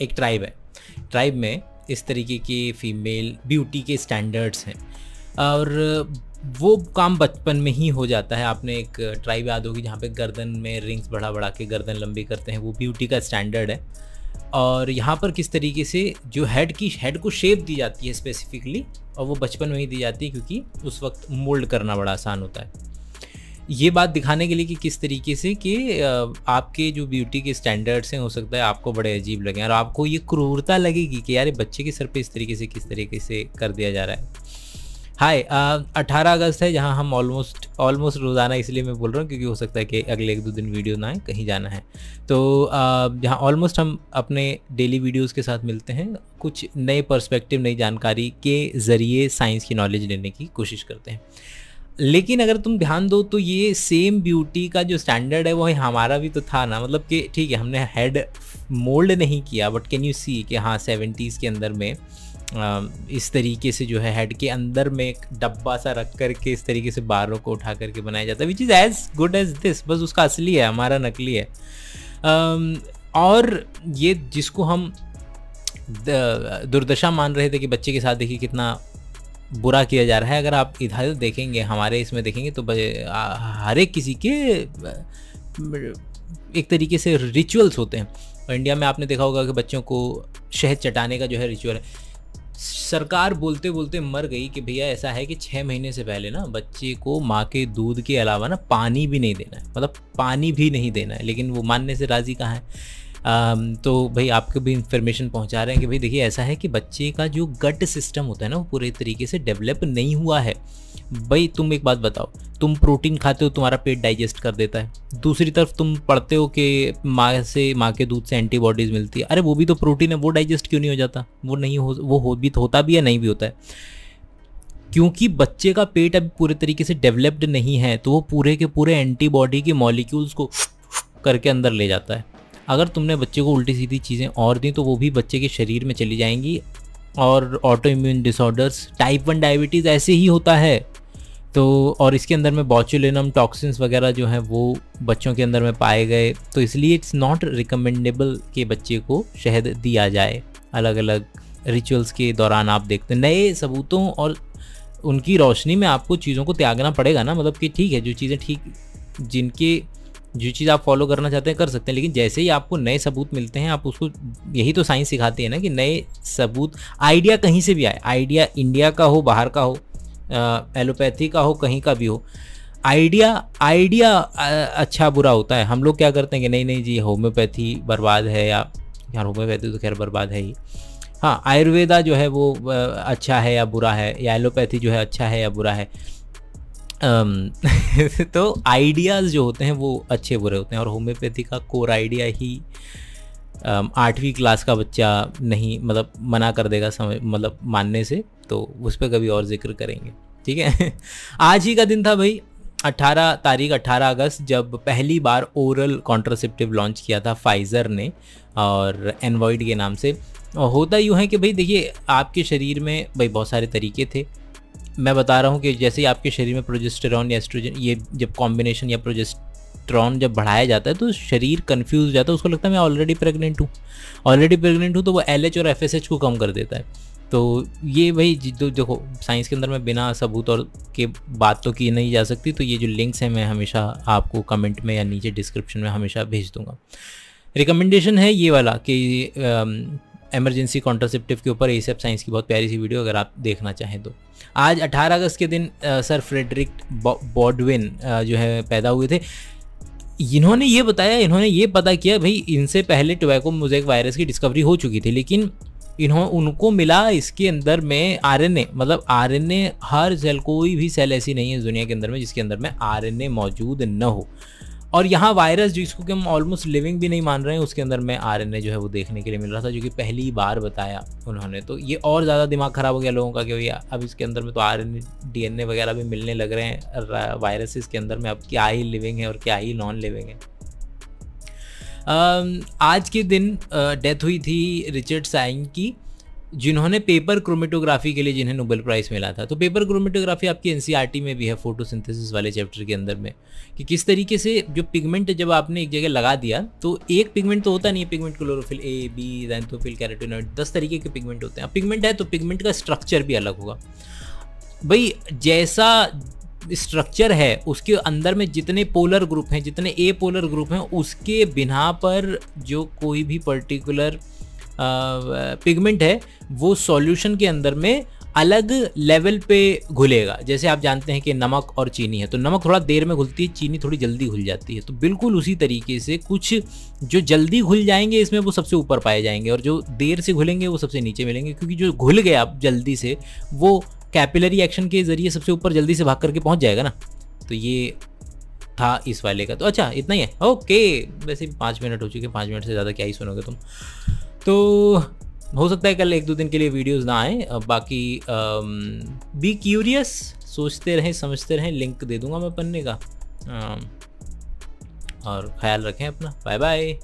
एक ट्राइब है। ट्राइब में इस तरीके के फीमेल ब्यूटी के स्टैंडर्ड्स हैं। और वो काम बचपन में ही हो जाता है। आपने एक ट्राइब याद होगी जहाँ पे गर्दन में रिंग्स बढ़ा बढ़ा के गर्दन लंबी करते हैं। वो ब्यूटी का स्टैंडर्ड है। और यहाँ पर किस तरीके से जो हेड की हेड को शेप दी जाती है स्पेसिफिकली और वो बचपन में ही दी जाती है क्योंकि उस वक्त मोल्ड करना बड़ा आसान होता है। ये बात दिखाने के लिए कि किस तरीके से कि आपके जो ब्यूटी के स्टैंडर्ड्स हैं, हो सकता है आपको बड़े अजीब लगे और आपको ये क्रूरता लगेगी कि यार बच्चे के सर पे इस तरीके से, किस तरीके से कर दिया जा रहा है। हाय अठारह अगस्त है जहाँ हम ऑलमोस्ट ऑलमोस्ट रोज़ाना इसलिए मैं बोल रहा हूँ क्योंकि हो सकता है कि अगले एक दो दिन वीडियो ना कहीं जाना है। तो जहाँ ऑलमोस्ट हम अपने डेली वीडियोस के साथ मिलते हैं, कुछ नए पर्सपेक्टिव नई जानकारी के ज़रिए साइंस की नॉलेज लेने की कोशिश करते हैं। लेकिन अगर तुम ध्यान दो तो ये सेम ब्यूटी का जो स्टैंडर्ड है, वो है हमारा भी तो था ना। मतलब कि ठीक है, हमने हेड मोल्ड नहीं किया बट कैन यू सी कि हाँ सेवेंटीज़ के अंदर में इस तरीके से जो है हेड के अंदर में एक डब्बा सा रख करके इस तरीके से बारों को उठा करके बनाया जाता है which is as good as this बस उसका असली है, हमारा नकली है। और ये जिसको हम दुर्दशा मान रहे थे कि बच्चे के साथ देखिए कितना बुरा किया जा रहा है, अगर आप इधर देखेंगे, हमारे इसमें देखेंगे तो हर एक किसी के एक तरीके से रिचुअल्स होते हैं। और इंडिया में आपने देखा होगा कि बच्चों को शहद चटाने का जो है रिचुअल है। सरकार बोलते बोलते मर गई कि भैया ऐसा है कि छः महीने से पहले ना बच्चे को माँ के दूध के अलावा ना पानी भी नहीं देना है। मतलब पानी भी नहीं देना है, लेकिन वो मानने से राज़ी कहाँ है? तो भाई आपको भी इंफॉर्मेशन पहुँचा रहे हैं कि भाई देखिए, ऐसा है कि बच्चे का जो गट सिस्टम होता है ना, वो पूरे तरीके से डेवलप नहीं हुआ है। भाई, तुम एक बात बताओ, तुम प्रोटीन खाते हो, तुम्हारा पेट डाइजेस्ट कर देता है। दूसरी तरफ़ तुम पढ़ते हो कि माँ से, माँ के दूध से एंटीबॉडीज़ मिलती है। अरे, वो भी तो प्रोटीन है, वो डाइजेस्ट क्यों नहीं हो जाता? वो नहीं हो, वो हो भी, होता भी है, नहीं भी होता है। क्योंकि बच्चे का पेट अभी पूरे तरीके से डेवलप्ड नहीं है तो वो पूरे के पूरे एंटीबॉडी के मॉलिक्यूल्स को करके अंदर ले जाता है। अगर तुमने बच्चे को उल्टी सीधी चीज़ें और दी तो वो भी बच्चे के शरीर में चली जाएँगी। और autoimmune disorders type one diabetes ऐसे ही होता है। तो और इसके अंदर में बॉचुलिनम टॉक्सिन्स वगैरह जो हैं, वो बच्चों के अंदर में पाए गए। तो इसलिए इट्स नॉट रिकमेंडेबल कि बच्चे को शहद दिया जाए। अलग अलग रिचुअल्स के दौरान आप देखते नए सबूतों और उनकी रोशनी में आपको चीज़ों को त्यागना पड़ेगा ना। मतलब कि ठीक है, जो चीज़ें ठीक, जिनके जो चीज़ आप फॉलो करना चाहते हैं, कर सकते हैं, लेकिन जैसे ही आपको नए सबूत मिलते हैं, आप उसको, यही तो साइंस सिखाती है ना कि नए सबूत आइडिया कहीं से भी आए आइडिया इंडिया का हो, बाहर का हो एलोपैथी का हो, कहीं का भी हो आइडिया आइडिया अच्छा बुरा होता है। हम लोग क्या करते हैं कि नहीं नहीं जी होम्योपैथी बर्बाद है, या, यार होम्योपैथी तो खैर बर्बाद है ही। हाँ आयुर्वेदा जो है वो अच्छा है या बुरा है, या एलोपैथी जो है अच्छा है या बुरा है। तो आइडियाज़ जो होते हैं वो अच्छे बुरे होते हैं और होम्योपैथी का कोर आइडिया ही आठवीं क्लास का बच्चा नहीं मतलब मना कर देगा समय मतलब मानने से तो उस पर कभी और ज़िक्र करेंगे। ठीक है? आज ही का दिन था भाई 18 तारीख 18 अगस्त, जब पहली बार ओरल कॉन्ट्रासेप्टिव लॉन्च किया था फाइज़र ने, और एनवॉइड के नाम से। होता यूँ है कि भाई देखिए, आपके शरीर में भाई बहुत सारे तरीके थे मैं बता रहा हूँ कि जैसे ही आपके शरीर में प्रोजेस्टेरॉन या एस्ट्रोजन, ये जब कॉम्बिनेशन या प्रोजेस्ट्रॉन जब बढ़ाया जाता है तो शरीर कन्फ्यूज़ हो जाता है। उसको लगता है मैं ऑलरेडी प्रेगनेंट हूँ। ऑलरेडी प्रेगनेंट हूँ तो वो एलएच और एफएसएच को कम कर देता है। तो ये भाई जो देखो साइंस के अंदर में बिना सबूत और के बात तो की नहीं जा सकती तो ये जो लिंक्स हैं मैं हमेशा आपको कमेंट में या नीचे डिस्क्रिप्शन में हमेशा भेज दूँगा। रिकमेंडेशन है ये वाला कि एमरजेंसी कॉन्ट्रासेप्टिव के ऊपर एसेप साइंस की बहुत प्यारी सी वीडियो अगर आप देखना चाहें तो। आज 18 अगस्त के दिन आ, सर फ्रेडरिक बॉडविन जो है पैदा हुए थे। इन्होंने ये बताया इन्होंने ये पता किया भाई इनसे पहले टोबैको मोजेक वायरस की डिस्कवरी हो चुकी थी लेकिन इन्हों उनको मिला इसके अंदर में आरएनए मतलब आरएनए हर सेल कोई भी सेल ऐसी नहीं है दुनिया के अंदर में जिसके अंदर में आरएनए मौजूद न हो। और यहाँ वायरस जिसको कि हम ऑलमोस्ट लिविंग भी नहीं मान रहे हैं, उसके अंदर में आरएनए जो है वो देखने के लिए मिल रहा था, जो कि पहली बार बताया उन्होंने। तो ये और ज़्यादा दिमाग ख़राब हो गया लोगों का कि भैया, अब इसके अंदर में तो आर एन वगैरह भी मिलने लग रहे हैं वायरसेस के अंदर में अब क्या ही लिविंग है और क्या ही नॉन लिविंग है आज के दिन डेथ हुई थी रिचर्ड साइंग की जिन्होंने पेपर क्रोमेटोग्राफी के लिए जिन्हें नोबेल प्राइज़ मिला था तो पेपर क्रोमेटोग्राफी आपकी एन में भी है फोटोसिंथेसिस वाले चैप्टर के अंदर में, कि किस तरीके से जो पिगमेंट जब आपने एक जगह लगा दिया तो एक पिगमेंट तो होता नहीं है pigment chlorophyll A B xanthophyll carotenoid दस तरीके के पिगमेंट होते हैं। पिगमेंट है तो पिगमेंट का स्ट्रक्चर भी अलग होगा। भाई, जैसा स्ट्रक्चर है, उसके अंदर में जितने पोलर ग्रुप हैं, जितने ए पोलर ग्रुप हैं, उसके बिना पर जो कोई भी पर्टिकुलर पिगमेंट है, वो सॉल्यूशन के अंदर में अलग लेवल पे घुलेगा। जैसे आप जानते हैं कि नमक और चीनी है तो नमक थोड़ा देर में घुलती है, चीनी थोड़ी जल्दी घुल जाती है। तो बिल्कुल उसी तरीके से कुछ जो जल्दी घुल जाएँगे, इसमें वो सबसे ऊपर पाए जाएँगे और जो देर से घुलेंगे, वो सबसे नीचे मिलेंगे, क्योंकि जो घुल गया जल्दी से, वो कैपिलरी एक्शन के ज़रिए सबसे ऊपर जल्दी से भाग करके पहुँच जाएगा ना? तो ये था इस वाले का। तो अच्छा इतना ही है। ओके, वैसे पाँच मिनट हो चुके हैं, पाँच मिनट से ज़्यादा क्या ही सुनोगे तुम। तो हो सकता है कल एक दो दिन के लिए वीडियोस ना आए। बाकी बी क्यूरियस सोचते रहें, समझते रहें लिंक दे दूँगा मैं पन्ने का। और ख्याल रखें अपना। Bye bye